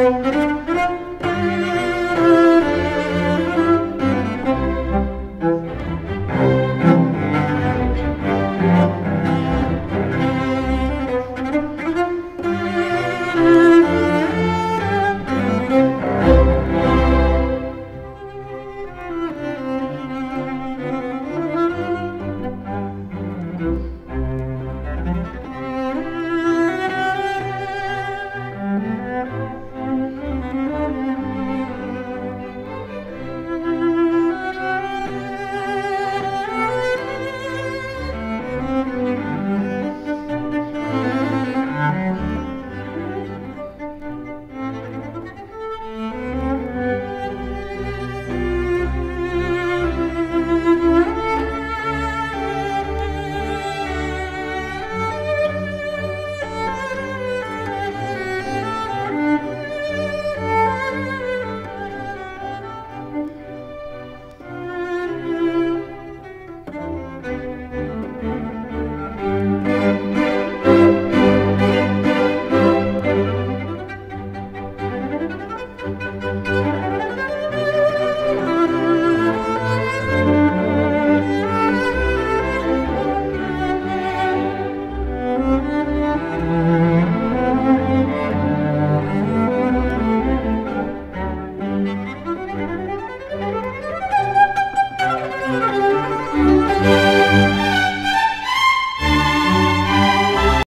Música